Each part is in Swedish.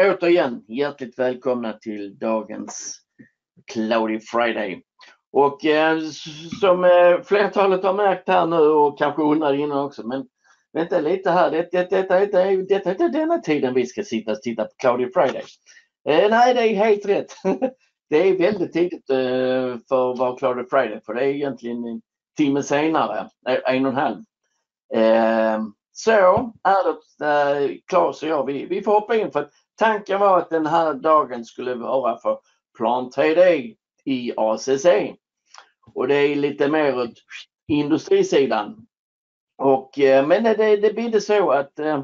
återigen hjärtligt välkomna till dagens Cloudy Friday. Och eh, som eh, flertalet har märkt här nu och kanske undrar innan också, men vänta lite här, det, det, detta, detta, detta är inte denna tiden vi ska sitta och titta på Cloudy Friday. Eh, nej, det är helt rätt. det är väldigt tidigt eh, för att vara Cloudy Friday, för det är egentligen en timme senare, eh, en och en halv. Eh, så är det, eh, Claes och jag, vi, vi får hoppa in för att tanken var att den här dagen skulle vara för Plan 3D i ACC. Och det är lite mer åt industrisidan. Och, eh, men det, det blir så att eh,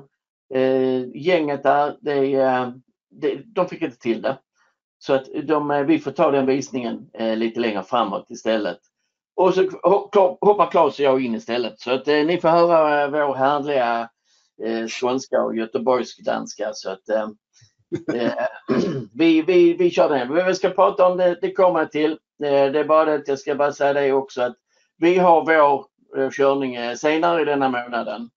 eh, gänget där, det, eh, det, de fick inte till det. Så att de, vi får ta den visningen eh, lite längre framåt istället. Och så hoppar Claes och jag in istället. Så att eh, ni får höra vår härliga eh, skånska och göteborgsk-danska. Så att vi, vi, vi kör den. Men vi ska prata om det, det kommer till. Det är bara det att jag ska bara säga det också att vi har vår körning senare i denna månaden.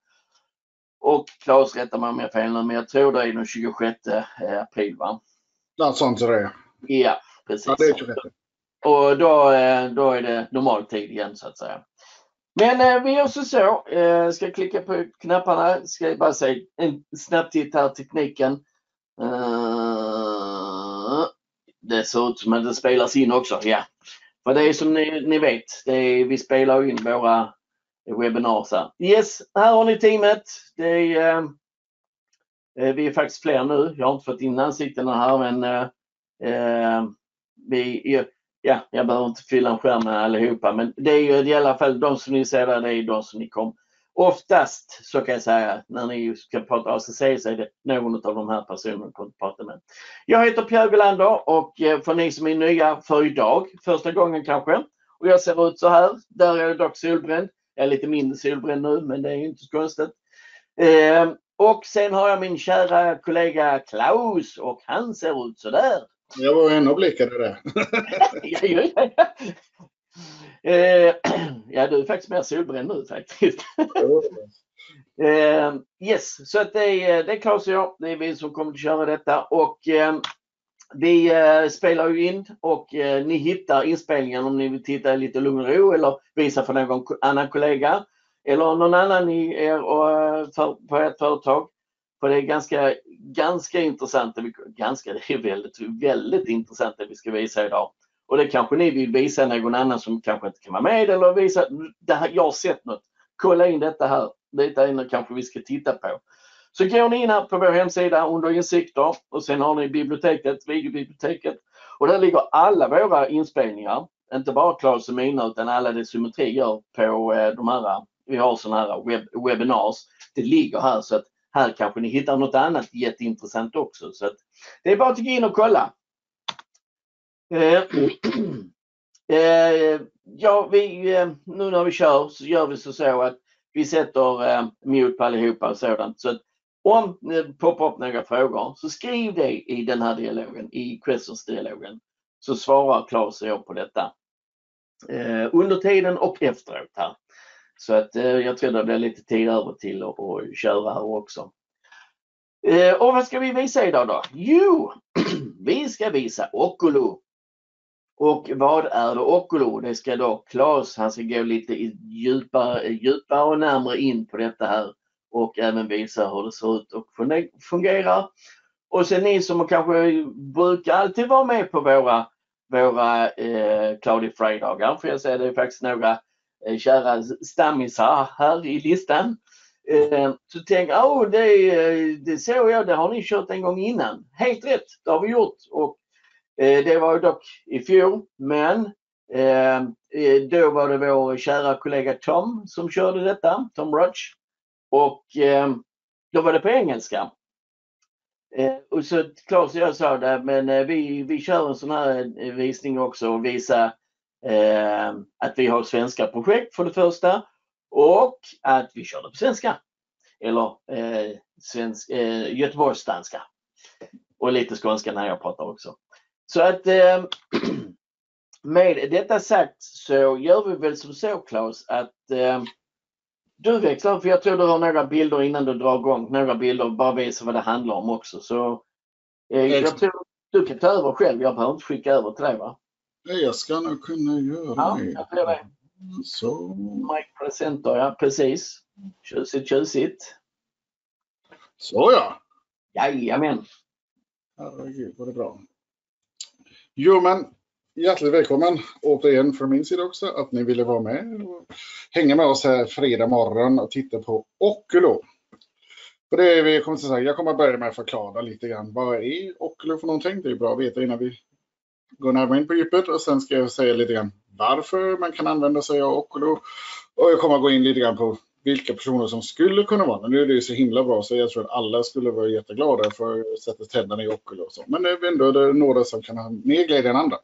Och Claes rättar mig om jag fel nu, men jag tror det är den 26 april va? Något sånt är det. Ja, precis. Ja, det är 26. Och då, då är det normal tid igen så att säga. Men vi gör så så. ska klicka på knapparna. Ska bara säga en snabb titt här tekniken. Uh, det ser ut som att det spelas in också, ja. För det är som ni, ni vet, det är, vi spelar in våra webbinarier. här. Yes, här har ni teamet. Det är, eh, eh, vi är faktiskt fler nu. Jag har inte fått in ansiktena här men eh, eh vi, ja, jag behöver inte fylla en skärm med allihopa men det är ju i alla fall de som ni ser där, det är de som ni kom, Oftast så kan jag säga när ni ska prata ACC så är det någon av de här personerna att prata med. Jag heter Pierre Gulander och eh, för ni som är nya för idag, första gången kanske, och jag ser ut så här. Där är jag dock solbränd. Jag är lite mindre solbränd nu men det är inte så konstigt. Eh, och sen har jag min kära kollega Klaus och han ser ut så där. Jag var ännu blickade det. Eh, ja, du är faktiskt mer solbränd nu faktiskt. eh, yes, så att det är, det är Claes och jag. Det är vi som kommer att köra detta och eh, vi eh, spelar ju in och eh, ni hittar inspelningen om ni vill titta i lite lugn och ro eller visa för någon annan kollega eller någon annan i er och, för, på ert företag. För det är ganska, ganska intressant, ganska, det är väldigt, väldigt intressant det vi ska visa idag. Och det kanske ni vill visa någon annan som kanske inte kan vara med eller visa, det här, jag har sett något. Kolla in detta här. Detta är något kanske vi ska titta på. Så går ni in här på vår hemsida under insikter och sen har ni biblioteket, videobiblioteket. Och där ligger alla våra inspelningar. Inte bara Klas och mina utan alla det Symmetri gör på eh, de här, vi har sådana här web, webinars. Det ligger här så att här kanske ni hittar något annat jätteintressant också. Så att det är bara att gå in och kolla. Eh, eh, ja, vi, eh, nu när vi kör så gör vi så, så att vi sätter eh, mute på allihopa och sådant. Så att om det poppar upp några frågor så skriv det i den här dialogen, i questions-dialogen. Så svarar Claes och jag på detta. Eh, under tiden och efteråt här. Så att eh, jag tror det blir lite tid över till att, och köra här också. Eh, och vad ska vi visa idag då? Jo, vi ska visa Oculo och vad är då Oculo? Det ska då Claes, han ska gå lite djupare, djupare och närmare in på detta här och även visa hur det ser ut och fungerar. Och sen ni som kanske brukar alltid vara med på våra, våra eh, Cloudy Friday-dagar, för jag säger det är faktiskt några eh, kära stammisar här i listan. Eh, så tänk, oh, det, eh, det såg jag, det har ni kört en gång innan. Helt rätt, det har vi gjort. Och Eh, det var dock i fjol, men eh, eh, då var det vår kära kollega Tom som körde detta, Tom Roach. Och då var det på engelska. Och så Claes och jag sa det, men vi, vi kör en sån här visning också och visa att vi har svenska projekt för det första och att vi kör det på svenska. Eller eh, svensk, eh, göteborgsdanska. Och lite skånska när jag pratar också. Så att eh, med detta sagt så gör vi väl som så Claes att eh, du växlar för jag tror du har några bilder innan du drar igång. Några bilder, bara visa vad det handlar om också. Så Eh, Jag tror du kan ta över själv. Jag behöver inte skicka över till dig va? Nej, Jag ska nog kunna göra Ja, det. jag tror det. Så. Mike Presenter, ja precis. Tjusigt, tjusigt. Så ja. Jajamän. Herregud vad det bra. Jo men hjärtligt välkommen återigen från min sida också att ni ville vara med och hänga med oss här fredag morgon och titta på Oculo. För det är vi kommer att säga, jag kommer att börja med att förklara lite grann vad är Oculo för någonting. Det är bra att veta innan vi går närmare in på djupet och sen ska jag säga lite grann varför man kan använda sig av Oculo. Och jag kommer att gå in lite grann på vilka personer som skulle kunna vara. Men nu är det ju så himla bra så jag tror att alla skulle vara jätteglada för att sätta tänderna i Oculus och så. Men det är ändå det är några som kan ha mer glädje än andra.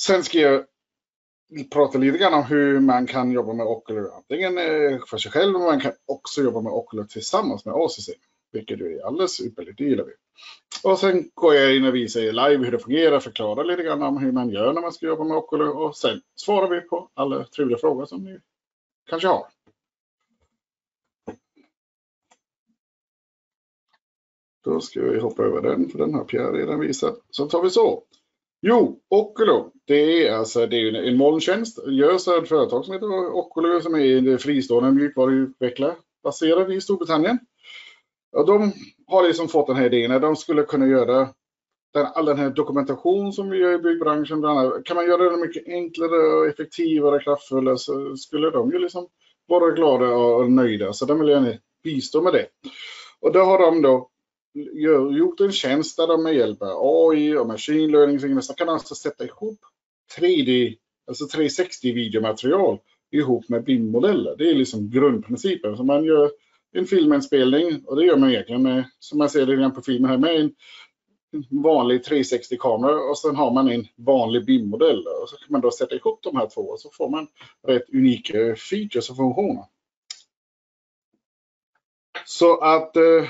Sen ska jag prata lite grann om hur man kan jobba med Oculus antingen eh, för sig själv men man kan också jobba med Oculus tillsammans med ACC. Vilket är alldeles ypperligt, det gillar vi. Och sen går jag in och visar er live hur det fungerar, förklarar lite grann om hur man gör när man ska jobba med Oculus och sen svarar vi på alla trevliga frågor som ni kanske har. Då ska vi hoppa över den, för den har Pierre redan visat. Så tar vi så. Jo, Oculo, det är alltså det är ju en molntjänst. Görs av ett företag som heter Oculo som är en fristående mjukvaruutvecklare baserad i Storbritannien. Och de har liksom fått den här idén att de skulle kunna göra den, all den här dokumentation som vi gör i byggbranschen, bland annat, kan man göra den mycket enklare och effektivare, och kraftfullare så skulle de ju liksom vara glada och nöjda. Så de vill gärna bistå med det. Och då har de då gör, gjort en tjänst där de med hjälp av AI och machine learning så nästan kan alltså sätta ihop 3D, alltså 360 videomaterial ihop med BIM-modeller. Det är liksom grundprincipen. Så man gör en filminspelning och det gör man egentligen med, som man ser det på filmen här, med en vanlig 360-kamera och sen har man en vanlig BIM-modell och så kan man då sätta ihop de här två och så får man rätt unika features och funktioner. Så att eh,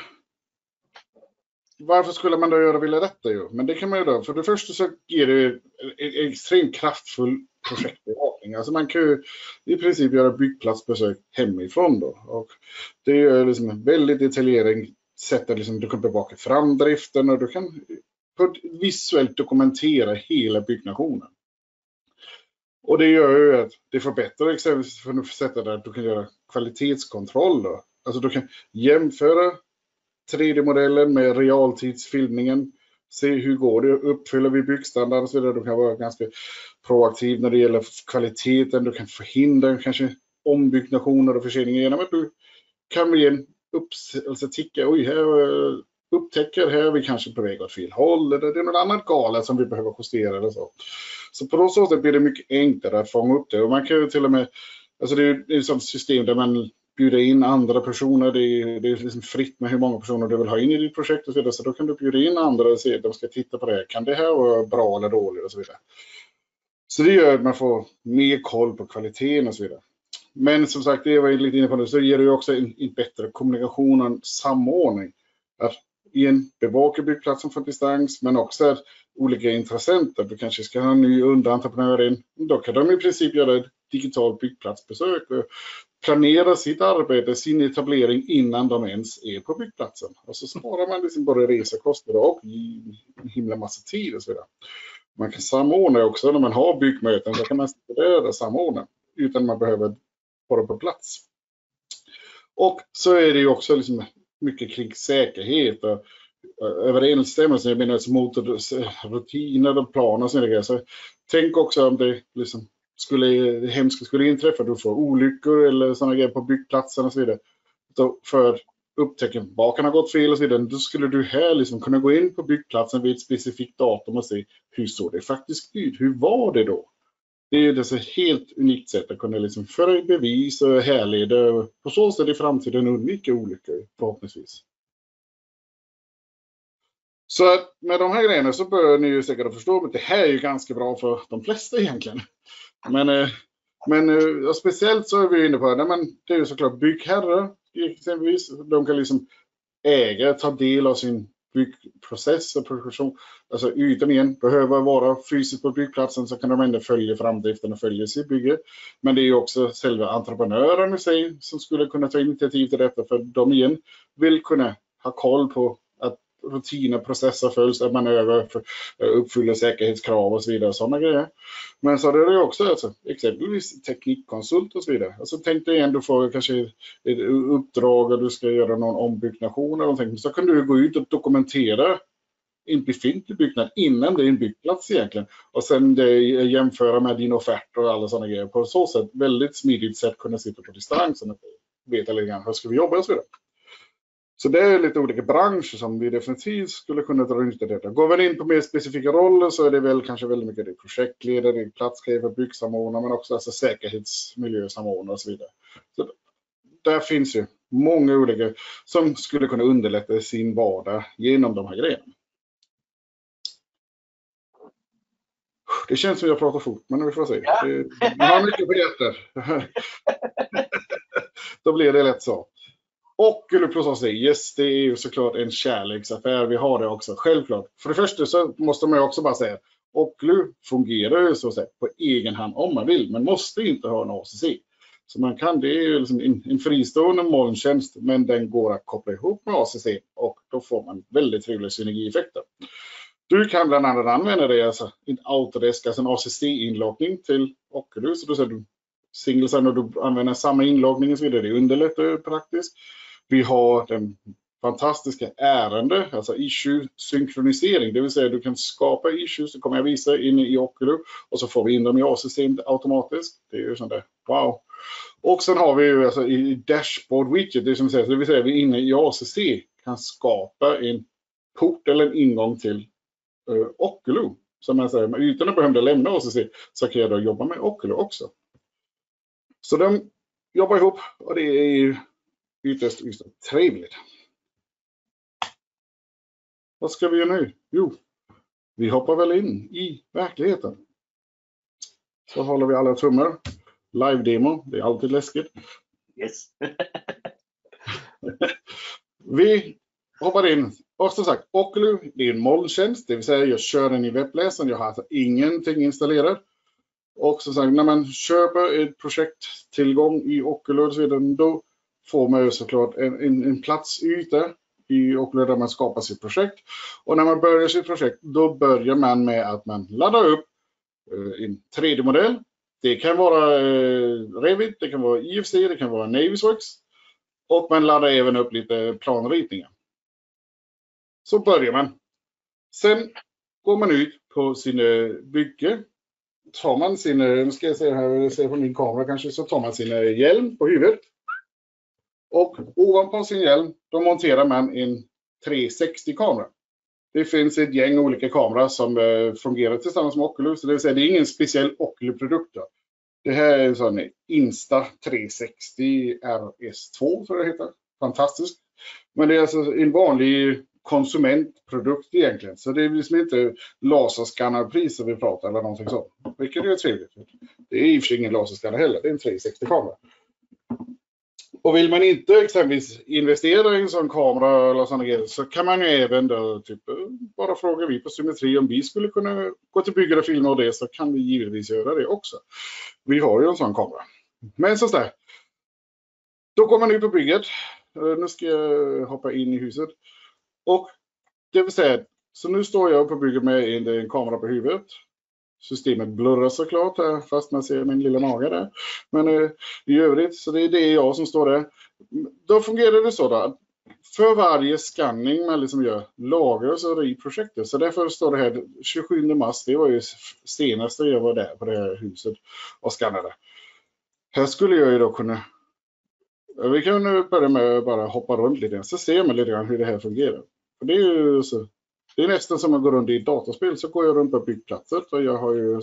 varför skulle man då göra vilja detta? Ju? Men det kan man ju då, för det första så ger det en extremt kraftfull projektbevakning. Alltså man kan ju i princip göra byggplatsbesök hemifrån då. Och det är liksom en väldigt detaljering sätt att liksom, du kan bevaka framdriften och du kan visuellt dokumentera hela byggnationen. Och det gör ju att det förbättrar exempelvis för sättet att du kan göra kvalitetskontroll. Då. Alltså du kan jämföra 3D-modellen med realtidsfilmningen. Se hur går det, uppfyller vi byggstandard och så vidare. Du kan vara ganska proaktiv när det gäller kvaliteten. Du kan förhindra kanske ombyggnationer och förseningar genom att du kan bli en upps, alltså ticka, oj, här eh, upptäcker, här är vi kanske på väg åt fel håll. Eller det är något annat galet som vi behöver justera eller så. Så på något sätt blir det mycket enklare att fånga upp det. Och man kan ju till och med, alltså det är ett sådant system där man bjuda in andra personer. Det är, det är liksom fritt med hur många personer du vill ha in i ditt projekt och så vidare. Så då kan du bjuda in andra och se de ska titta på det. Kan det här vara bra eller dåligt och så vidare. Så det gör att man får mer koll på kvaliteten och så vidare. Men som sagt, det var jag lite inne på nu, så ger det ju också en, en bättre kommunikation och en samordning. Att en bevaka byggplatsen från distans, men också att olika intressenter, du kanske ska ha en ny underentreprenör in, då kan de i princip göra ett digitalt byggplatsbesök planera sitt arbete, sin etablering innan de ens är på byggplatsen. Och så sparar man liksom både resekostnader och en himla massa tid och så vidare. Man kan samordna också när man har byggmöten, så kan man sitta och samordna utan man behöver vara på plats. Och så är det ju också liksom mycket kring säkerhet och eh, överensstämmelse, jag menar mot rutiner och planer och sådana Så tänk också om det liksom skulle, det hemska skulle inträffa, du får olyckor eller sådana grejer på byggplatsen och så vidare. Så för upptäcken, vad kan ha gått fel och så vidare, då skulle du här liksom kunna gå in på byggplatsen vid ett specifikt datum och se hur såg det faktiskt ut? Hur var det då? Det är ju ett helt unikt sätt att kunna liksom föra i bevis och härleda på så sätt i framtiden undvika olyckor förhoppningsvis. Så att med de här grejerna så börjar ni ju säkert förstå att det här är ju ganska bra för de flesta egentligen. Men, eh, men eh, speciellt så är vi inne på, nej, men det är ju såklart byggherrar exempelvis. De kan liksom äga, ta del av sin byggprocess och produktion. Alltså utan igen, behöver vara fysiskt på byggplatsen så kan de ändå följa framdriften och följa sitt bygge. Men det är ju också själva entreprenören i sig som skulle kunna ta initiativ till detta för de igen vill kunna ha koll på rutiner, processer följs, att man över, eh, uppfyller säkerhetskrav och så vidare. Sådana grejer. Men så är det också alltså, exempelvis teknikkonsult och så vidare. Alltså tänk dig igen, du får kanske ett uppdrag och du ska göra någon ombyggnation eller någonting. Så kan du gå ut och dokumentera en befintlig byggnad innan det är en byggplats egentligen. Och sen det, eh, jämföra med din offert och alla sådana grejer. På så sätt väldigt smidigt sätt kunna sitta på distans och veta lite grann hur ska vi jobba och så vidare. Så det är lite olika branscher som vi definitivt skulle kunna dra nytta av detta. Går vi in på mer specifika roller så är det väl kanske väldigt mycket det projektledare, platschefer, byggsamordnare men också alltså säkerhetsmiljösamordnare och så vidare. Så där finns ju många olika som skulle kunna underlätta sin vardag genom de här grejerna. Det känns som jag pratar fort, men vi får se. Ja. Man har mycket på hjärtat. Då blir det lätt så. Och plus AC, yes, det är ju såklart en kärleksaffär. Vi har det också, självklart. För det första så måste man ju också bara säga Ocklu fungerar ju så att säga på egen hand om man vill, men måste inte ha en ACC. Så man kan, det är ju liksom en, en fristående molntjänst, men den går att koppla ihop med ACC och då får man väldigt trevliga synergieffekter. Du kan bland annat använda det, alltså en Autodesk, alltså en ACC-inloggning till Oculus. Så du, säger du och du använder samma inloggning och så vidare. Det underlättar praktiskt. Vi har den fantastiska ärende, alltså issue-synkronisering, det vill säga du kan skapa issues, det kommer jag visa inne i Oculus och så får vi in dem i ACC automatiskt. Det är ju sånt där, wow. Och sen har vi ju alltså i dashboard widget, det, som säger, det vill säga vi inne i ACC kan skapa en port eller en ingång till eh, uh, Oculus. Som man säger, utan att behöva lämna ACC så kan jag då jobba med Oculus också. Så de jobbar ihop och det är ytterst, ytterst trevligt. Vad ska vi göra nu? Jo, vi hoppar väl in i verkligheten. Så håller vi alla tummar. Live-demo, det är alltid läskigt. Yes. vi hoppar in. Och som sagt, Oculu det är en molntjänst, det vill säga jag kör den i webbläsaren. Jag har alltså ingenting installerat. Och som sagt, när man köper ett projekttillgång i Oculu så vidare, då får man ju såklart en, en, en platsyta i Oculus där man skapar sitt projekt. Och när man börjar sitt projekt, då börjar man med att man laddar upp eh, en 3D-modell. Det kan vara eh, Revit, det kan vara IFC, det kan vara Navisworks. Och man laddar även upp lite planritningar. Så börjar man. Sen går man ut på sin eh, bygge tar man sin, nu ska jag se här, se på min kamera kanske, så tar man sin hjälm på huvudet. Och ovanpå sin hjälm, då monterar man en 360-kamera. Det finns ett gäng olika kameror som eh, fungerar tillsammans med Oculus. Det vill säga, det är ingen speciell Oculus-produkt. Det här är en sån Insta 360 RS2, tror jag det heter. Fantastiskt. Men det är alltså en vanlig konsumentprodukt egentligen. Så det är liksom inte laserskannarpriser vi pratar eller någonting sånt. Vilket är trevligt. Det är i och för sig ingen laserskannare heller, det är en 360-kamera. Och vill man inte exempelvis investera i en sån kamera eller sådana grejer så kan man ju även då typ bara fråga vi på Symmetri om vi skulle kunna gå till byggare och filma och det så kan vi givetvis göra det också. Vi har ju en sån kamera. Men så där. Då går man ut på bygget. Eh, nu ska jag hoppa in i huset. Och det vill säga, så nu står jag på bygget med en kamera på huvudet. Systemet blurrar såklart här, fast man ser min lilla mage där. Men eh, i övrigt, så det är det jag som står där. Då fungerar det så då. För varje scanning man liksom gör lagras det i projektet. Så därför står det här 27 mars, det var ju senaste jag var där på det här huset och scannade. Här skulle jag ju då kunna vi kan nu börja med att bara hoppa runt lite grann så ser man lite grann hur det här fungerar. För det är ju så, det är nästan som att gå runt i ett så går jag runt på byggplatser och jag har ju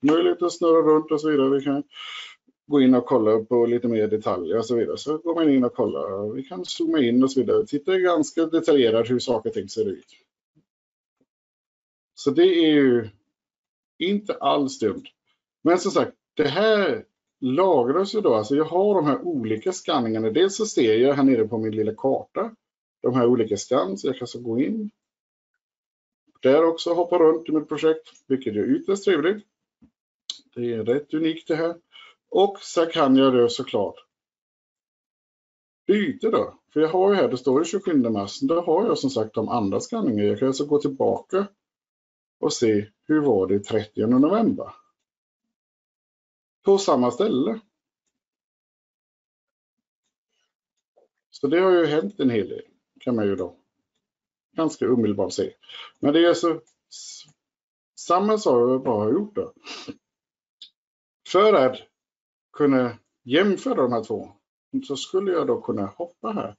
möjlighet att snurra runt och så vidare. Vi kan gå in och kolla på lite mer detaljer och så vidare. Så går man in och kollar. Vi kan zooma in och så vidare. Titta ganska detaljerat hur saker och ting ser ut. Så det är ju inte alls dumt. Men som sagt, det här lagras ju då. Alltså jag har de här olika skanningarna. Dels så ser jag här nere på min lilla karta de här olika skans. Jag kan så gå in där också hoppa runt i mitt projekt, vilket är ytterst trevligt. Det är rätt unikt det här. Och så kan jag då såklart byta då För jag har ju här, det står ju 27 mars, då har jag som sagt de andra skanningarna. Jag kan alltså gå tillbaka och se hur var det 30 november. På samma ställe. Så det har ju hänt en hel del, kan man ju då ganska omedelbart se. Men det är alltså samma sak jag bara har gjort då. För att kunna jämföra de här två så skulle jag då kunna hoppa här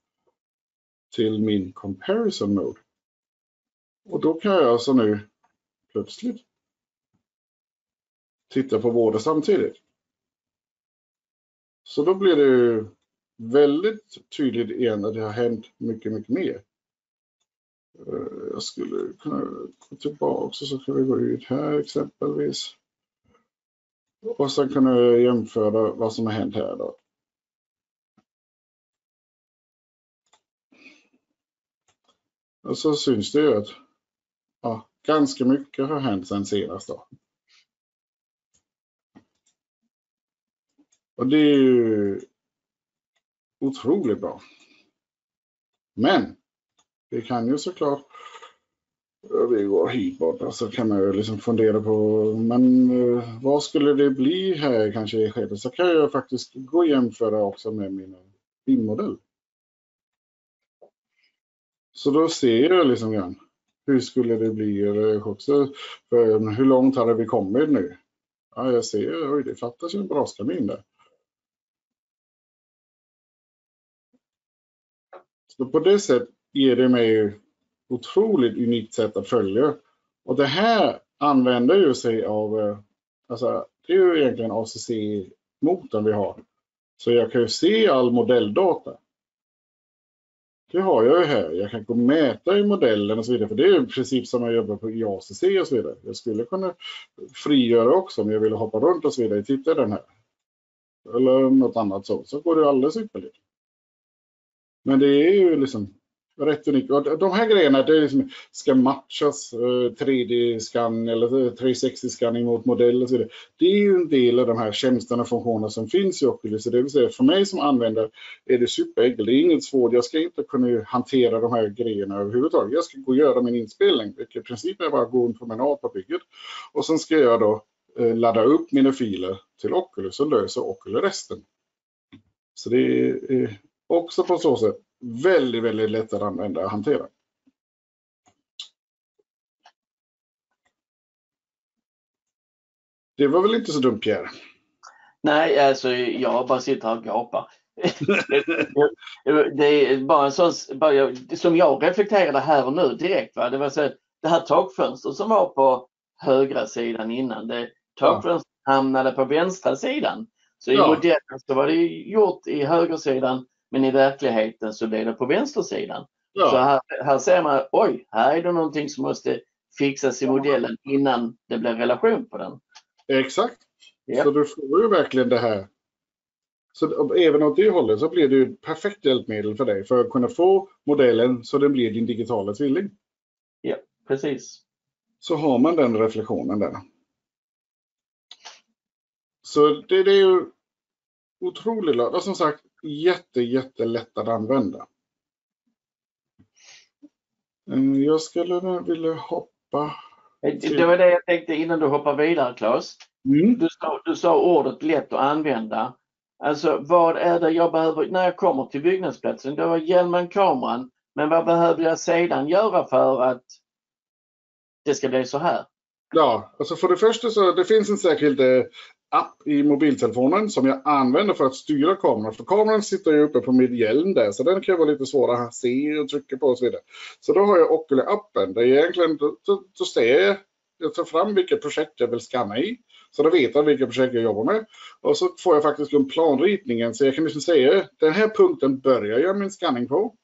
till min comparison mode. Och då kan jag alltså nu plötsligt titta på båda samtidigt. Så då blir det väldigt tydligt igen att det har hänt mycket, mycket mer. Eh, jag skulle kunna gå tillbaka så kan vi gå ut här exempelvis. Och sen kunna jämföra vad som har hänt här då. Och så syns det ju att ja, ganska mycket har hänt sen senast då. Och det är ju otroligt bra. Men vi kan ju såklart vi går hit borta så alltså, kan man ju liksom fundera på men eh, vad skulle det bli här kanske i skedet så kan jag faktiskt gå och jämföra också med min BIM-modell. Så då ser jag liksom grann hur skulle det bli också för hur långt hade vi kommit nu? Ja, jag ser, oj det fattas ju en braskamin där. Så på det sättet ger det mig otroligt unikt sätt att följa. Och det här använder ju sig av, eh, alltså det är ju egentligen ACC-motorn vi har. Så jag kan ju se all modelldata. Det har jag ju här. Jag kan gå och mäta i modellen och så vidare. För det är ju i princip som jag jobbar på i ACC och så vidare. Jag skulle kunna frigöra också om jag vill hoppa runt och så vidare. Titta den här. Eller något annat så. Så går det alldeles ypperligt. Men det är ju liksom rätt unikt. Och de här grejerna det liksom, ska matchas, eh, 3D-scan eller eh, 360-scanning mot modell och så vidare. Det är ju en del av de här tjänsterna och funktionerna som finns i Oculus. det vill säga för mig som användare är det superenkelt. Det är inget svårt. Jag ska inte kunna hantera de här grejerna överhuvudtaget. Jag ska gå och göra min inspelning, vilket i princip är bara att gå en promenad på bygget. Och sen ska jag då eh, ladda upp mina filer till Oculus och lösa Oculus resten. Så det är eh, också på så sätt väldigt, väldigt lätt att använda och hantera. Det var väl inte så dumt Pierre? Nej, alltså jag bara sitter här och gapar. det är bara en sån, bara, som jag reflekterade här och nu direkt. Va? Det var så det här takfönstret som var på högra sidan innan, det takfönstret ja. hamnade på vänstra sidan. Så i ja. modellen så var det gjort i högersidan men i verkligheten så blir det på vänstersidan. Ja. Så här, här ser man, oj, här är det någonting som måste fixas i modellen innan det blir relation på den. Exakt. Ja. Så du får ju verkligen det här. Så även åt det hållet så blir det ett perfekt hjälpmedel för dig för att kunna få modellen så den blir din digitala tvilling. Ja, precis. Så har man den reflektionen där. Så det, det är ju otroligt. Och som sagt, jätte, jättelätt att använda. Eh, jag skulle vilja hoppa. Till... Det var det jag tänkte innan du hoppar vidare Claes. Mm. Du, sa, du sa ordet lätt att använda. Alltså vad är det jag behöver när jag kommer till byggnadsplatsen? Det var hjälmen, kameran. Men vad behöver jag sedan göra för att det ska bli så här? Ja, alltså för det första så det finns en särskild eh, app i mobiltelefonen som jag använder för att styra kameran. För kameran sitter ju uppe på min hjälm där så den kan vara lite svår att se och trycka på och så vidare. Så då har jag Oculus-appen där jag egentligen, då, då ser jag, jag tar fram vilket projekt jag vill scanna i. Så då vet jag vilka projekt jag jobbar med. Och så får jag faktiskt en planritningen så jag kan liksom säga den här punkten börjar jag min scanning på.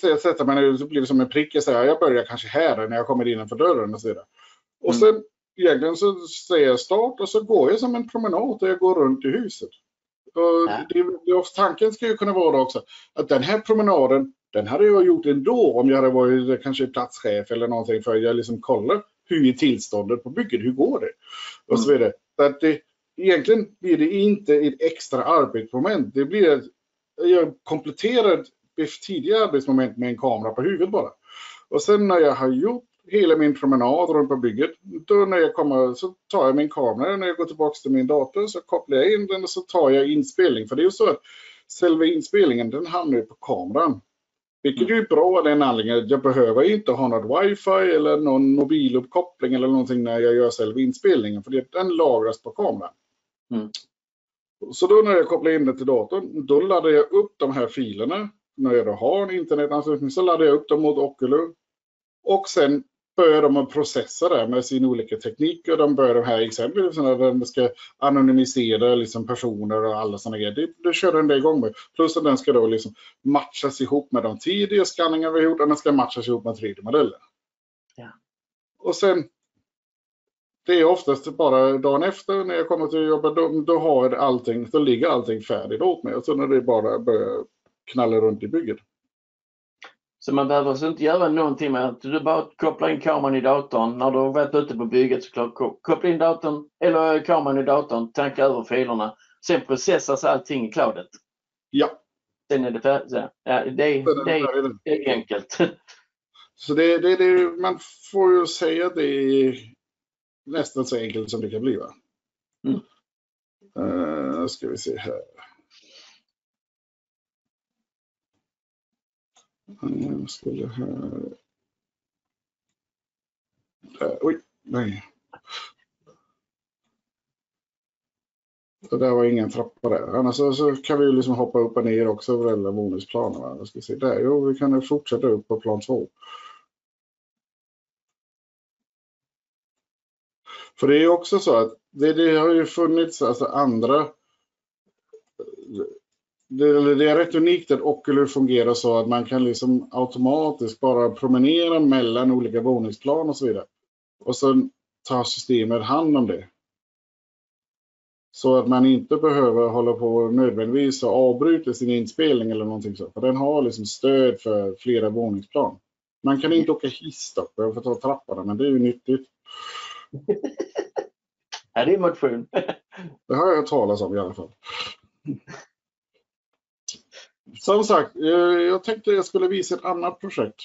Så sätter man nu så blir det som en prick. Jag säger jag börjar kanske här när jag kommer innanför dörren och så vidare. Och mm. sen egentligen så säger jag start och så går jag som en promenad och jag går runt i huset. Och det, det, tanken ska ju kunna vara också att den här promenaden, den hade jag gjort ändå om jag hade varit kanske platschef eller någonting för jag liksom kollar hur är tillståndet på bygget, hur går det? Och så mm. vidare. Så att det, egentligen blir det inte ett extra arbetsmoment. Det blir ett, jag kompletterar tidigare arbetsmoment med en kamera på huvudet bara. Och sen när jag har gjort hela min promenad runt på bygget, då när jag kommer så tar jag min kamera, när jag går tillbaka till min dator så kopplar jag in den och så tar jag inspelning. För det är ju så att själva inspelningen den hamnar ju på kameran. Vilket är ju bra av den anledningen att jag behöver inte ha något wifi eller någon mobiluppkoppling eller någonting när jag gör själva inspelningen. För den lagras på kameran. Mm. Så då när jag kopplar in det till datorn, då laddar jag upp de här filerna. När jag då har en internetanslutning så laddar jag upp dem mot Oculus. Och sen börjar de att processa det med sina olika tekniker. De börjar de här exempelvis när de ska anonymisera liksom personer och alla sådana grejer. Det, det kör den igång med. Plus att den ska då liksom matchas ihop med de tidiga skanningar vi har gjort och den ska matchas ihop med 3D-modeller. Ja. Och sen det är oftast bara dagen efter när jag kommer till jobbet, då, då har allting, då ligger allting färdigt åt mig. Och så när det bara börjar knalla runt i bygget. Så man behöver alltså inte göra någonting med att du bara kopplar in kameran i datorn. När du har varit ute på bygget såklart, koppla in datorn eller kameran i datorn, tanka över filerna. Sen processas allting i cloudet. Ja. Sen är det färdigt. Ja, det, det, det, det är enkelt. Så det, det, det, man får ju säga att det är nästan så enkelt som det kan bli. Va? Mm. Uh, ska vi se här. Jag skulle här... Där, oj, nej. Det där var ingen trappa där. Annars så, så kan vi ju liksom hoppa upp och ner också över alla våningsplaner. Jag ska se där, jo vi kan fortsätta upp på plan två. För det är ju också så att det, det har ju funnits alltså andra det, det, är rätt unikt att Oculus fungerar så att man kan liksom automatiskt bara promenera mellan olika våningsplan och så vidare. Och sen tar systemet hand om det. Så att man inte behöver hålla på nödvändigtvis och avbryta sin inspelning eller någonting så. För den har liksom stöd för flera våningsplan. Man kan inte åka hiss dock, jag får ta trapporna, men det är ju nyttigt. Ja, det är motion. Det har jag hört talas om i alla fall. Som sagt, eh, jag tänkte jag skulle visa ett annat projekt.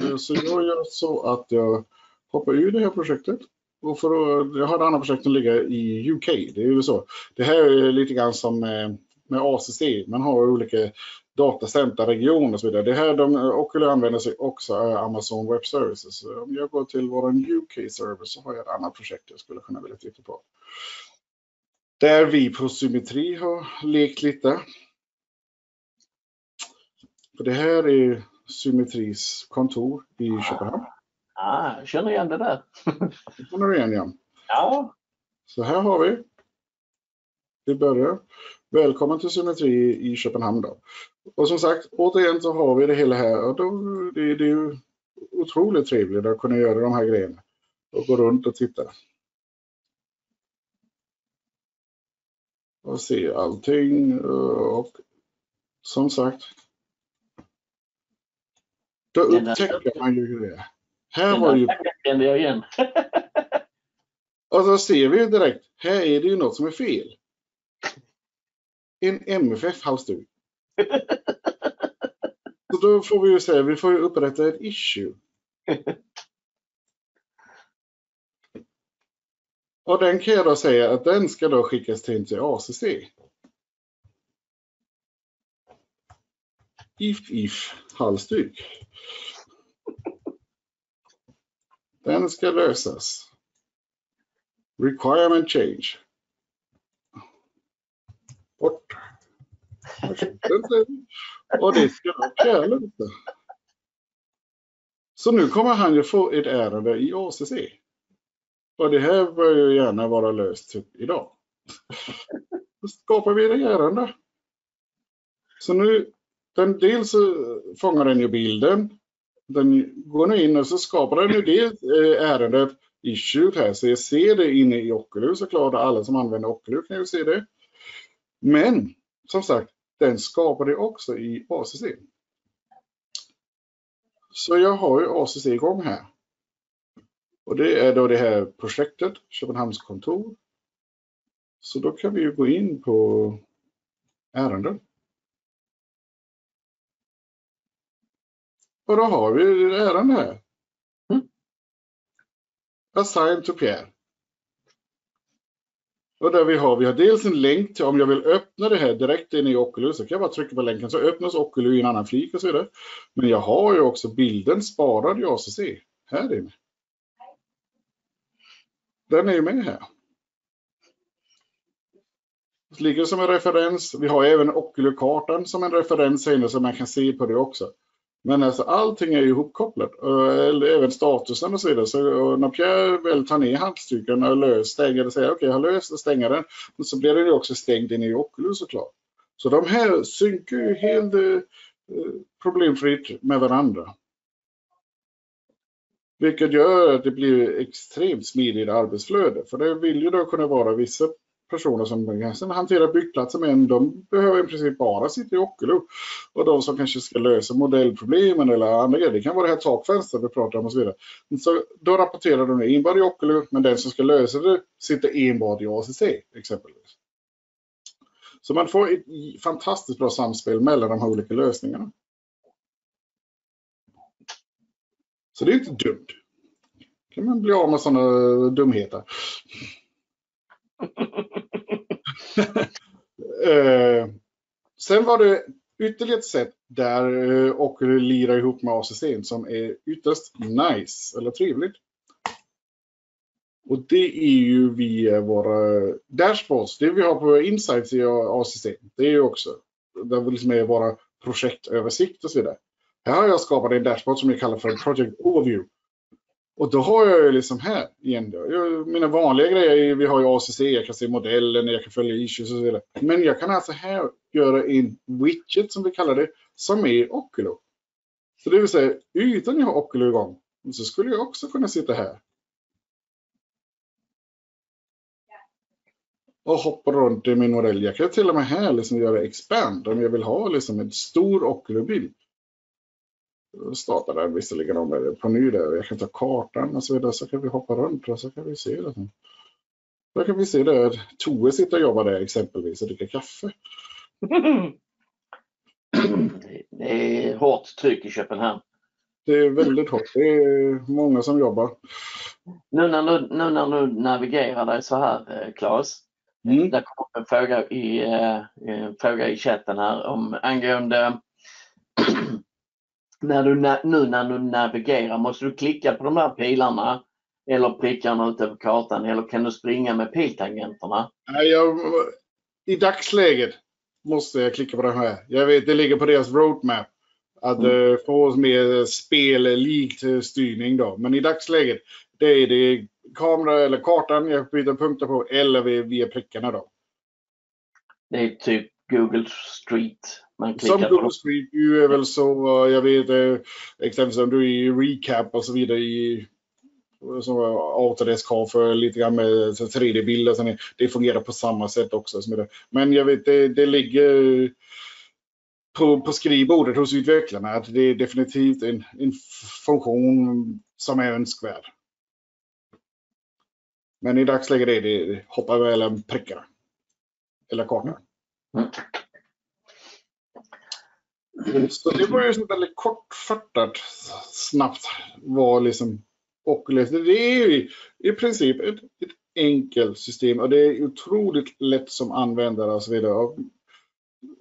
Eh, så jag gör så att jag hoppar ur det här projektet. Och för att, jag har det andra projektet som ligger i UK, det är ju så. Det här är lite grann som eh, med, med ACC, man har olika datacenterregioner och så vidare. Det här de, Oculus använder sig också av Amazon Web Services. Om jag går till vår UK-server så har jag ett annat projekt jag skulle kunna vilja titta på. Där vi på Symmetri har lekt lite. För det här är Symmetris kontor i Köpenhamn. Ah, jag känner igen det där. Det känner du igen ja. Ja. Så här har vi. Vi börjar. Välkommen till Symmetri i Köpenhamn då. Och som sagt, återigen så har vi det hela här och då, det, det är ju otroligt trevligt att kunna göra de här grejerna och gå runt och titta. Och se allting och som sagt då upptäcker man ju hur det är. Här var ju... igen. och så ser vi ju direkt, här är det ju något som är fel. En MFF-halsduk. så då får vi ju säga, vi får ju upprätta ett issue. Och den kan jag då säga att den ska då skickas till, till ACC. If if halsduk. Den ska lösas. Requirement change. Bort. Och det ska jag inte. Så nu kommer han ju få ett ärende i ACC. Och det här bör ju gärna vara löst typ idag. Då skapar vi ett ärende. Så nu den, dels eh, fångar den ju bilden. Den går nu in och så skapar den ju det eh, ärendet i issued här. Så jag ser det inne i Oculus såklart. Alla som använder Oculus kan ju se det. Men som sagt, den skapar det också i ACC. Så jag har ju ACC igång här. Och det är då det här projektet, Köpenhamns kontor. Så då kan vi ju gå in på ärenden. Och då har vi ärende här. Mm. Assign to Pierre. Och där vi har, vi har dels en länk till om jag vill öppna det här direkt in i Oculus så kan jag bara trycka på länken så öppnas Oculus i en annan flik och så vidare. Men jag har ju också bilden sparad i ACC. Här inne. Den är ju med här. Det ligger som en referens. Vi har även Oculus-kartan som en referens här inne så man kan se på det också. Men alltså allting är ju ihopkopplat. Även statusen och så vidare. Så när Pierre väl tar ner handstycken och lös, stänger det, säger okej, okay, jag har löst och stänger den. Men så blir den ju också stängd in i Oculus såklart. Så de här synkar ju helt eh, problemfritt med varandra. Vilket gör att det blir extremt smidigt arbetsflöde. För det vill ju då kunna vara vissa personer som hanterar byggplatser men de behöver i princip bara sitta i Ockelbo. Och de som kanske ska lösa modellproblemen eller andra grejer, det kan vara det här takfönstret vi pratar om och så vidare. Så då rapporterar de enbart i Ockelbo men den som ska lösa det sitter enbart i ACC exempelvis. Så man får ett fantastiskt bra samspel mellan de här olika lösningarna. Så det är inte dumt. kan man bli av med sådana dumheter. eh, sen var det ytterligare ett sätt där eh, och lirar ihop med ACC som är ytterst nice eller trevligt. Och det är ju via våra dashboards, det vi har på insights i ACC. Det är ju också där vi liksom är våra projektöversikt och så vidare. Här har jag skapat en dashboard som jag kallar för Project Overview. Och då har jag ju liksom här igen, då, mina vanliga grejer, vi har ju ACC, jag kan se modellen, jag kan följa issues och så vidare. Men jag kan alltså här göra en widget som vi kallar det, som är Oculo. Så det vill säga, utan jag har Oculo igång, så skulle jag också kunna sitta här. Och hoppa runt i min modell. Jag kan till och med här liksom göra expand om jag vill ha liksom en stor Oculo-bild startar den visserligen om på ny där. Jag kan ta kartan och så vidare så kan vi hoppa runt och så kan vi se det. Då kan vi se där Tove sitter och jobbar där exempelvis och dricker kaffe. Det är hårt tryck i Köpenhamn. Det är väldigt hårt. Det är många som jobbar. Nu när du, nu när du navigerar dig så här Claes. Mm. Där kommer en fråga i, eh, en fråga i chatten här om angående när du, nu när du navigerar, måste du klicka på de här pilarna eller prickarna ute på kartan eller kan du springa med piltangenterna? Jag, I dagsläget måste jag klicka på den här. Jag vet, det ligger på deras roadmap att mm. uh, få mer spellikt styrning då. Men i dagsläget, det är det kamera eller kartan jag byter punkter på eller via prickarna då. Det är typ Google Street man som Google Street View är väl så, jag vet eh, exempelvis om du är i recap och så vidare i som Autodesk har för lite grann med 3D-bilder. Det fungerar på samma sätt också. Men jag vet, det, det ligger på, på skrivbordet hos utvecklarna att det är definitivt en, en funktion som är önskvärd. Men i dagsläget är det hoppa mellan prickarna. Eller kartan. Mm. Så det var ju så väldigt kortfattat, snabbt vad liksom Oculus, det är ju i princip ett, ett enkelt system och det är otroligt lätt som användare och så vidare.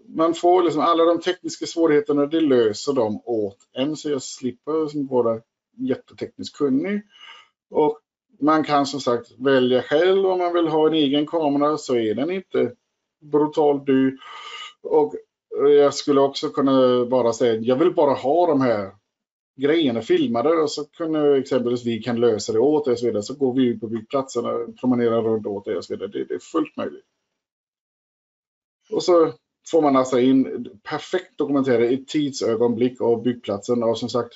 Man får liksom alla de tekniska svårigheterna, det löser de åt en så jag slipper liksom vara jättetekniskt kunnig. Och man kan som sagt välja själv om man vill ha en egen kamera så är den inte brutalt dyr. Och jag skulle också kunna bara säga jag vill bara ha de här grejerna filmade och så kunde exempelvis vi kan lösa det åt er och så vidare. Så går vi ut på byggplatserna, promenerar runt åt er och så vidare. Det, det är fullt möjligt. Och så får man alltså in perfekt dokumenterade i tidsögonblick av byggplatsen och som sagt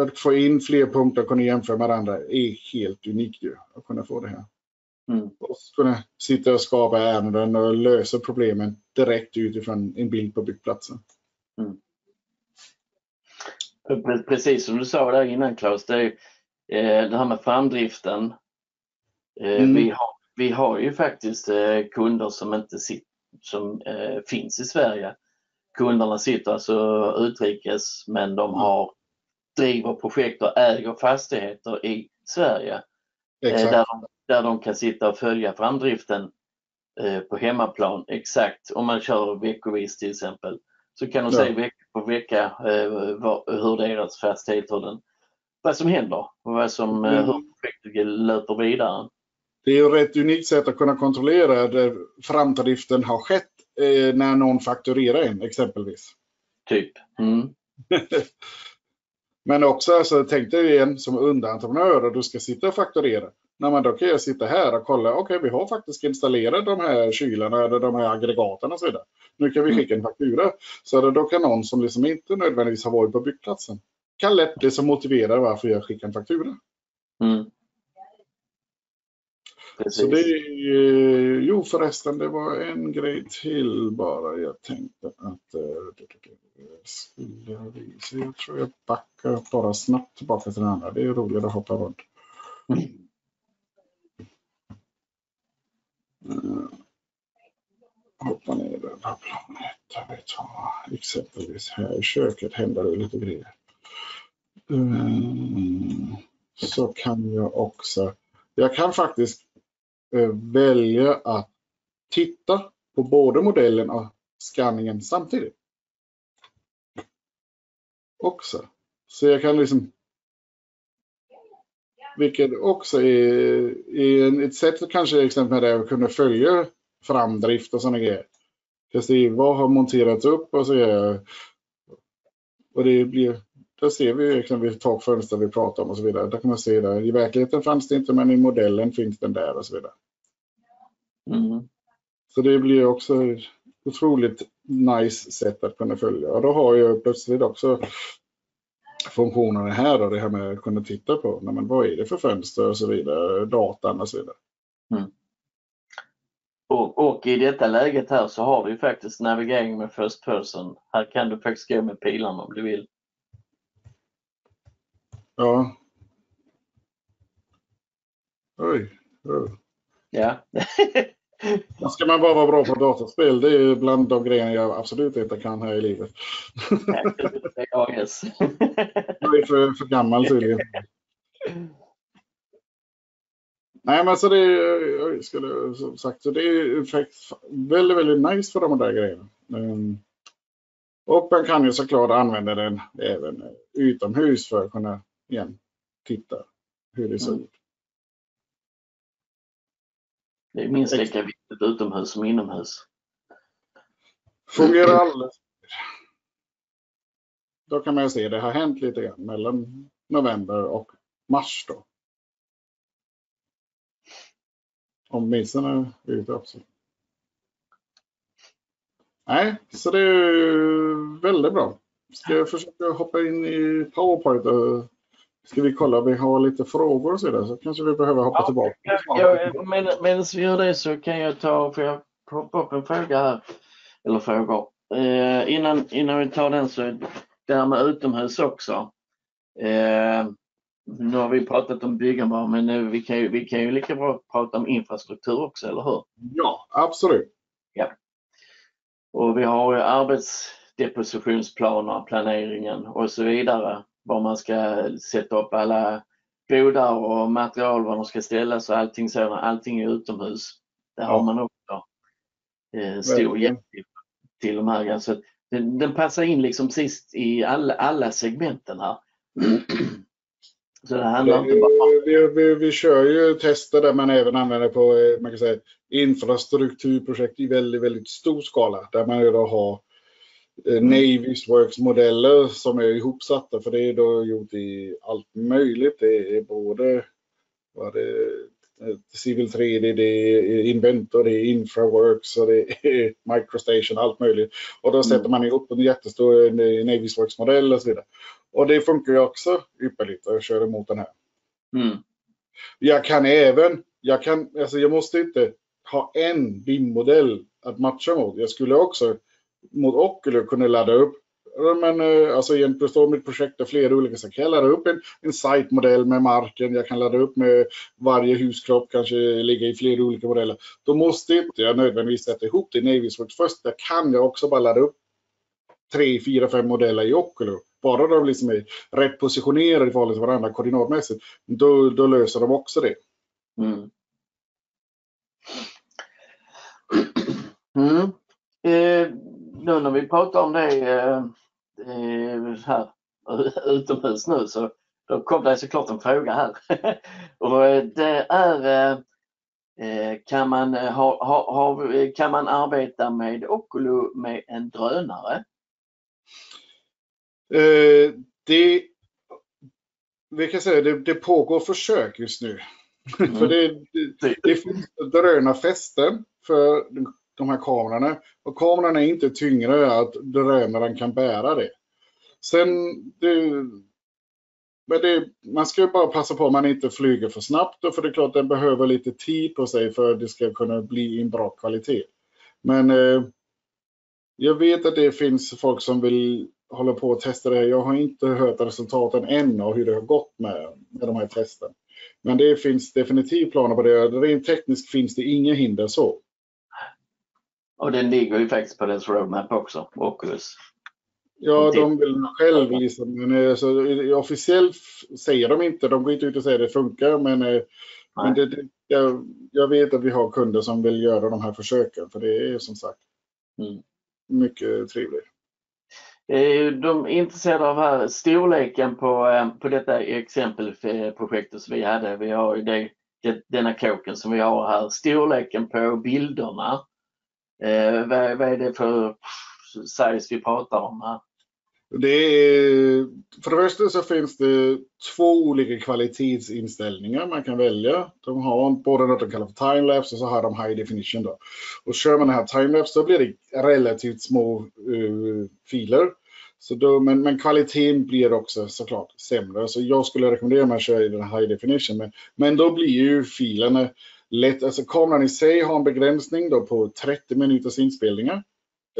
att få in fler punkter och kunna jämföra med varandra är helt unikt ju att kunna få det här. Mm. Och kunna sitta och skapa ärenden och lösa problemen direkt utifrån en bild på byggplatsen. Mm. Precis som du sa där innan Claes, det, är, eh, det här med framdriften. Eh, mm. Vi, har, vi har ju faktiskt eh, kunder som inte sitter som finns i Sverige. Kunderna sitter alltså utrikes men de har driver projekt och äger fastigheter i Sverige. Eh, Exakt. där, de, där de kan sitta och följa framdriften eh, på hemmaplan exakt om man kör veckovis till exempel. Så kan de Ja. se vecka på vecka eh, hur deras fastighet, hur den, vad som händer och vad som, Mm. hur projektet löper vidare. Det är ju ett unikt sätt att kunna kontrollera där framdriften har skett när någon fakturerar en exempelvis. Typ. Mm. Men också, alltså, tänk dig en som underentreprenör och du ska sitta och fakturera. Nej, men då kan jag sitta här och kolla, okej vi har faktiskt installerat de här kylarna eller de här aggregaten och så vidare. Nu kan vi skicka en faktura. Så då kan någon som liksom inte nödvändigtvis har varit på byggplatsen, kan lätt bli som motiverar varför jag skickar en faktura. Mm. Precis. Så det är, jo förresten, det var en grej till bara. Jag tänkte att eh, skulle jag. Jag tror jag backar bara snabbt tillbaka till den andra. Det är roligare att hoppa runt. Eh, hoppa ner där här plan. Vi tar exempelvis här i köket händer det lite grejer. Eh, så kan jag också, jag kan faktiskt Eh, välja att titta på både modellen och skanningen samtidigt. Också. Så jag kan liksom vilket också är, är ett sätt att kanske exempel med att kunna följa framdrift och sådana grejer. Jag ser vad har monterats upp och så är och det blir där ser vi exempelvis takfönster vi pratar om och så vidare. Där kan man se det. I verkligheten fanns det inte men i modellen finns den där och så vidare. Mm. Så det blir också ett otroligt nice sätt att kunna följa. Och då har jag plötsligt också funktionerna här och det här med att kunna titta på men vad är det för fönster och så vidare, datan och så vidare. Och, och i detta läget här så har du ju faktiskt navigering med first person. Här kan du faktiskt gå med pilarna om du vill. Ja. Oj. oj. Ja. Ska man bara vara bra på dataspel, det är bland de grejerna jag absolut inte kan här i livet. Jag är för, för gammal tydligen. Nej men så det är, skulle som sagt, så det är faktiskt väldigt, väldigt nice för de där grejerna. Um, och man kan ju såklart använda den även utomhus för att kunna igen titta hur det ser Mm. ut. Det är minst lika viktigt utomhus som inomhus. Fungerar alldeles. Då kan man se det har hänt lite grann mellan november och mars då. Åtminstone ute också. Nej, så det är väldigt bra. Ska jag försöka hoppa in i PowerPoint och ska vi kolla om vi har lite frågor och så så kanske vi behöver hoppa Ja, tillbaka. Ja, men, medan vi gör det så kan jag ta, får jag poppa upp en fråga här? Eller frågor. Eh, innan, innan vi tar den så, det här med utomhus också. Eh, nu har vi pratat om byggen bara, men nu, vi, kan ju, vi kan ju lika bra prata om infrastruktur också, eller hur? Ja, absolut. Och vi har ju arbetsdepositionsplaner, planeringen och så vidare. Var man ska sätta upp alla bodar och material, var de ska ställas och allting sådant. Allting är utomhus. Där Ja. har man också eh, stor hjälp till, de här. Så den, den passar in liksom precis i alla, alla segmenten här. Så det handlar inte bara Vi, vi, vi kör ju tester där man även använder på eh, man kan säga, infrastrukturprojekt i väldigt, väldigt stor skala. Där man ju då har eh, Navis Works-modeller som är ihopsatta. För det är då gjort i allt möjligt. Det är både vad det, eh, Civil 3D, det är Inventor, det är Infraworks och det är Microstation, allt möjligt. Och då sätter man ihop en jättestor eh, Navis Works-modell och så vidare. Och det funkar ju också ypperligt att köra emot den här. mm, Jag kan även, jag kan, alltså jag måste inte ha en BIM-modell att matcha mot. Jag skulle också mot Oculus kunde ladda upp Men, eh, alltså i ett mitt projekt där flera olika saker. Jag laddar ladda upp en, en site-modell med marken. Jag kan ladda upp med varje huskropp, kanske ligga i flera olika modeller. Då måste inte jag nödvändigtvis sätta ihop det i Navisworks först. Där kan jag också bara ladda upp tre, fyra, fem modeller i Oculus. Bara de liksom är rätt positionerade i förhållande till varandra koordinatmässigt. Då, då löser de också det. Mm. Mm. Eh, nu när vi pratar om det eh, eh här utomhus nu så då kom det såklart en fråga här. och eh, det är kan man, ha, ha, ha, kan man arbeta med Oculo med en drönare? Eh, det, vi kan säga det, det pågår försök just nu. Mm. för det, det, det finns drönarfästen för de här kamerorna. Och kamerorna är inte tyngre att drönaren kan bära det. Sen, det, men det, man ska ju bara passa på att man inte flyger för snabbt då, för det är klart den behöver lite tid på sig för att det ska kunna bli en bra kvalitet. Men eh, jag vet att det finns folk som vill hålla på och testa det. här. Jag har inte hört resultaten än och hur det har gått med, med de här testen. Men det finns definitivt planer på det. Rent tekniskt finns det inga hinder så. Och den ligger ju faktiskt på deras roadmap också, Oculus. Ja, de vill själv liksom, men alltså, officiellt säger de inte, de går inte ut och säger att det funkar, men, eh, men det, jag, jag, vet att vi har kunder som vill göra de här försöken, för det är som sagt mm. mycket trevligt. De är intresserade av här storleken på, eh, på detta exempelprojektet som vi hade. Vi har ju det, det, denna kåken som vi har här. Storleken på bilderna. Eh, vad, vad är det för size vi pratar om här? Det är, för det första så finns det två olika kvalitetsinställningar man kan välja. De har både något de kallar för timelapse och så har de high definition. Då. Och kör man den här timelapse så blir det relativt små uh, filer. Så då, men, men kvaliteten blir också såklart sämre. Så jag skulle rekommendera att köra i den high definition. Men, men då blir ju filerna lätt, alltså kameran i sig har en begränsning då på 30 minuters inspelningar.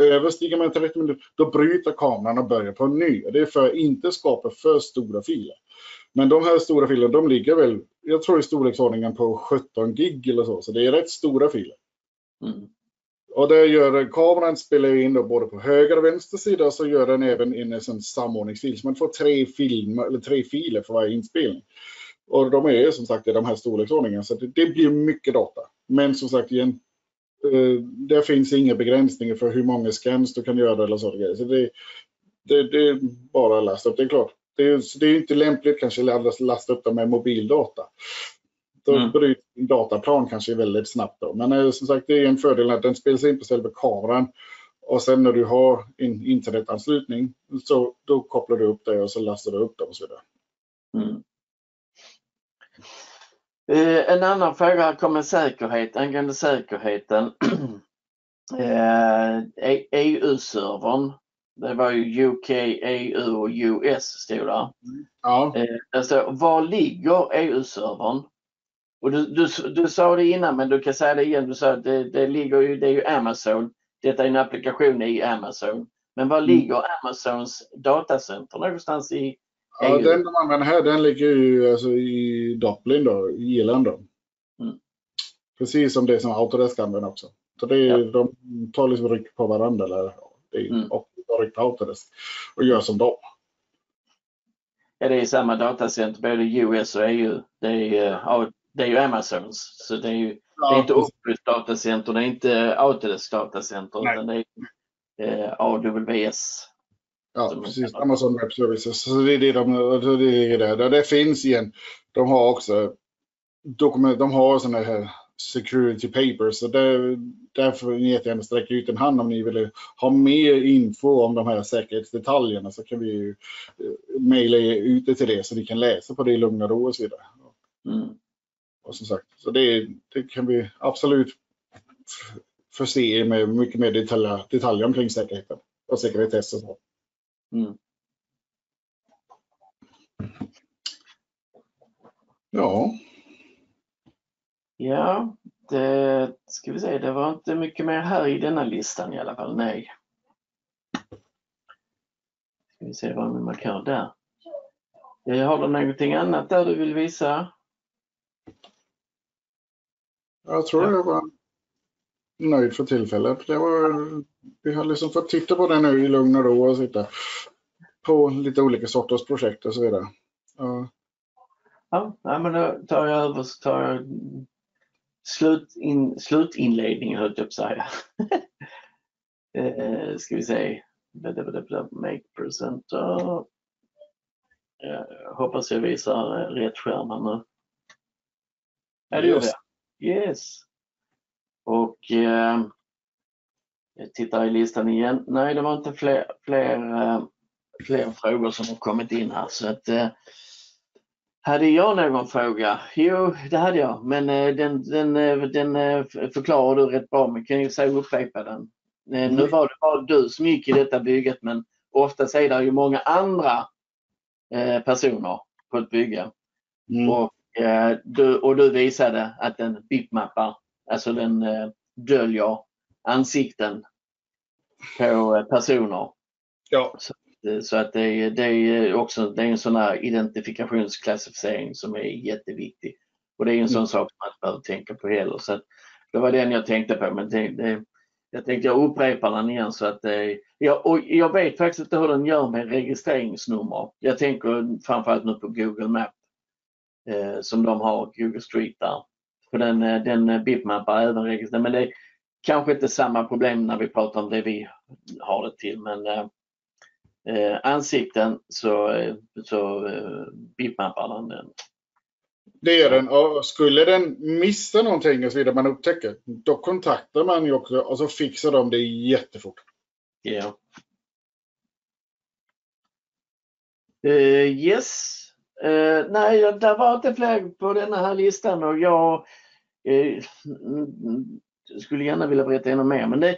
Överstiger man 30 minuter, då bryter kameran och börjar på en ny. Det är för att inte skapa för stora filer. Men de här stora filerna, de ligger väl, jag tror i storleksordningen på 17 gig eller så, så det är rätt stora filer. Mm. Och det gör kameran spelar in då både på höger och vänster sida så gör den även in en sån samordningsfil. Så man får tre, film, eller tre filer för varje inspelning. Och de är som sagt i de här storleksordningarna så det, det blir mycket data. Men som sagt igen, eh, det finns inga begränsningar för hur många scans du kan göra eller så. så det, det, det är bara att lasta upp. Det är klart, det är, det är inte lämpligt kanske att lasta upp det med mobildata. Då mm. bryter dataplan kanske väldigt snabbt. Då. Men eh, som sagt, det är en fördel att den spelas in på själva kameran. Och sen när du har en internetanslutning så då kopplar du upp det och så lastar du upp det och så vidare. Mm. Eh, en annan fråga här kommer säkerhet, angående säkerheten. EU-servern, eh, e det var ju UK, EU och US stod där. Ja. Eh, alltså, var ligger EU-servern? Och du, du, du sa det innan men du kan säga det igen, du sa att det, det ligger ju, det är ju Amazon. Detta är en applikation i Amazon. Men var mm. ligger Amazons datacenter någonstans i Ja, den de använder här den ligger ju alltså i Dublin då, i Irland då. Mm. Precis som det som Autodesk använder också. Så det är, ja. de tar liksom ryck på varandra eller det är, mm. och ryck på Autodesk och gör som dem. Ja, det är samma datacenter både US och EU. Det är, det är ju Amazons. Så det är ju ja, det är inte Oculus datacenter, det är inte Autodesk datacenter Nej. utan det är eh, AWS Ja, precis. Amazon Web Services. Så det är det de, det, är det. det finns igen. De har också dokument, de har sådana här security papers. Så där, där får ni jättegärna sträcka ut en hand om ni vill ha mer info om de här säkerhetsdetaljerna så kan vi ju eh, mejla ut det till det så ni kan läsa på det i lugn och ro och så vidare. Mm. Och som sagt, så det, det kan vi absolut förse er med mycket mer detaljer, detaljer omkring säkerheten och sekretess och. Mm. Ja. Ja, det ska vi se, det var inte mycket mer här i denna listan i alla fall, nej. vi se vad min markör där. Eh, Har du någonting annat där du vill visa? Jag tror jag var nöjd för tillfället. Det var, vi har liksom fått titta på det nu i lugn och ro och sitta på lite olika sorters projekt och så vidare. Ja, Ja, men då tar jag över så tar jag slutin, slutinledningen höll jag på att säga. eh, ska vi se. Make presenter. Jag hoppas jag visar eh, rätt skärm här nu. Ja, det gjorde Yes. jag. Yes. Och eh, jag tittar i listan igen. Nej, det var inte fler, fler, eh, fler frågor som har kommit in här. Så att, eh, hade jag någon fråga? Jo, det hade jag, men eh, den, den, eh, den förklarar du rätt bra, men kan ju säga upprepa den. Eh, Nu Mm. var det bara du som gick i detta bygget, men oftast är det ju många andra personer på ett bygge. Mm. Och, du, och du visade att den bitmappar, alltså den eh, döljer ansikten på eh, personer. ja. Eh, Så att det, är- det är också det är en sån här identifikationsklassificering som är jätteviktig. Och det är en sån sak som man inte behöver tänka på heller. Så att det var den jag tänkte på. Men det, det, jag tänkte jag upprepar den igen så att det, ja, och jag vet faktiskt inte hur den gör med registreringsnummer. Jag tänker framförallt nu på Google Map eh, som de har, Google Street där. För den, eh, den eh, bitmappar även registrering. Men det är kanske inte samma problem när vi pratar om det vi har det till. Men eh, eh, ansikten så, så eh, bitmappar den den. Det är den. Och skulle den missa någonting och så vidare man upptäcker, då kontaktar man ju också och så fixar de det jättefort. Ja. Eh, yes. Eh, nej, det var inte fler på den här listan och jag eh, skulle gärna vilja berätta ännu mer. Men det,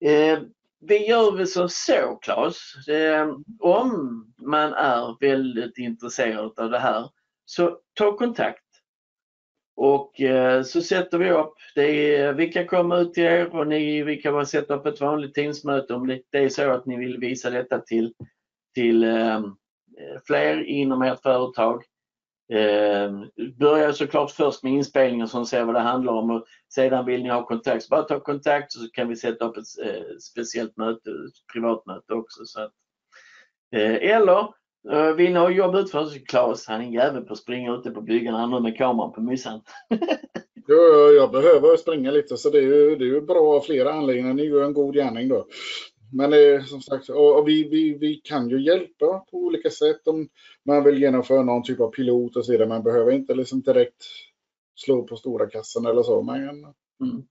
eh, vi gör väl som så Claes. Eh, om man är väldigt intresserad av det här så ta kontakt. Och eh, så sätter vi upp, det är, vi kan komma ut till er och ni, vi kan bara sätta upp ett vanligt Teamsmöte om det, det är så att ni vill visa detta till, till eh, fler inom ert företag. Eh, börja såklart först med inspelningen som ser vad det handlar om och sedan vill ni ha kontakt så bara ta kontakt så kan vi sätta upp ett eh, speciellt möte, ett privatmöte också. Så att, eh, eller eh, vill ni ha jobb utfört så Claes han är en jävel på att springa ute på byggen han nu med kameran på myssan. Jag, jag behöver springa lite så det är ju, det är ju bra av flera anledningar. Ni gör en god gärning då. Men eh, som sagt, och, och vi, vi, vi kan ju hjälpa på olika sätt om man vill genomföra någon typ av pilot och så vidare. Man behöver inte liksom direkt slå på stora kassan eller så. Man Mm.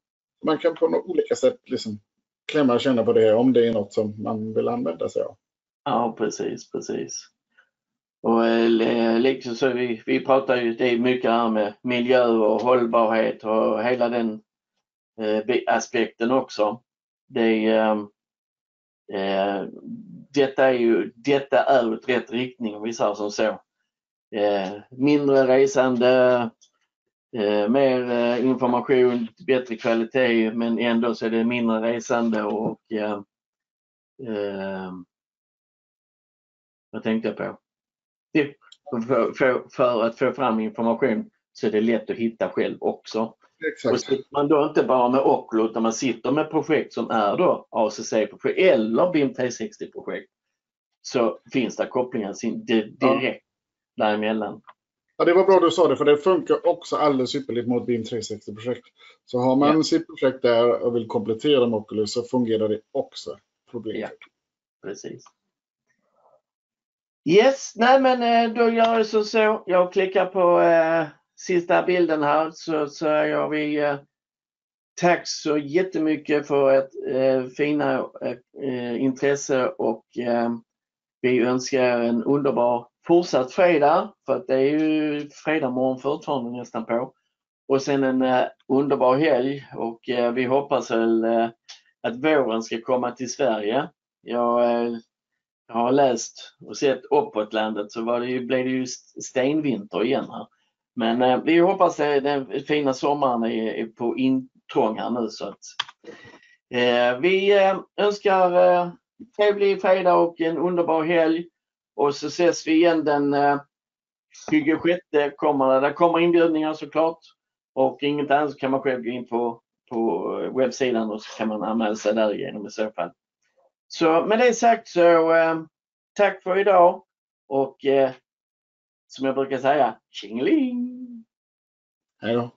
man kan på några olika sätt liksom klämma och känna på det om det är något som man vill använda sig av. Ja precis, precis. Och eh, liksom så vi, vi pratar ju, det mycket här med miljö och hållbarhet och hela den eh, aspekten också. Det eh, eh, detta är ju, detta är åt rätt riktning om vi säger som så. Eh, mindre resande, eh, mer eh, information, bättre kvalitet men ändå så är det mindre resande och eh, eh, vad tänkte jag på? För, för, för att få fram information så är det lätt att hitta själv också. Och Exakt. sitter man då inte bara med Oclo utan man sitter med projekt som är då ACC-projekt eller BIM 360-projekt så finns det kopplingar direkt däremellan. Ja, det var bra du sa det, för det funkar också alldeles ypperligt mot BIM 360-projekt. Så har man Ja. sitt projekt där och vill komplettera med Oculus så fungerar det också problemet. Ja. Precis. Yes, nej men eh, då gör jag så så. Jag klickar på eh, sista bilden här så säger vi eh, tack så jättemycket för ett eh, fina eh, eh, intresse och eh, vi önskar er en underbar fortsatt fredag för att det är ju fredag morgon fortfarande nästan på. Och sen en eh, underbar helg och eh, vi hoppas väl eh, att våren ska komma till Sverige. Jag eh, har läst och sett uppåt landet så var det ju, blev det ju stenvinter igen här. Men eh, vi hoppas att den fina sommaren är, är på intrång här nu så att eh, vi eh, önskar eh, trevlig fredag och en underbar helg. Och så ses vi igen den eh, 26 kommer det. Där kommer inbjudningar såklart. Och inget annat så kan man själv gå in på, på webbsidan och så kan man anmäla sig därigenom i så fall. Så med det sagt så eh, tack för idag och eh, som jag brukar säga, tjingeling! Hej då!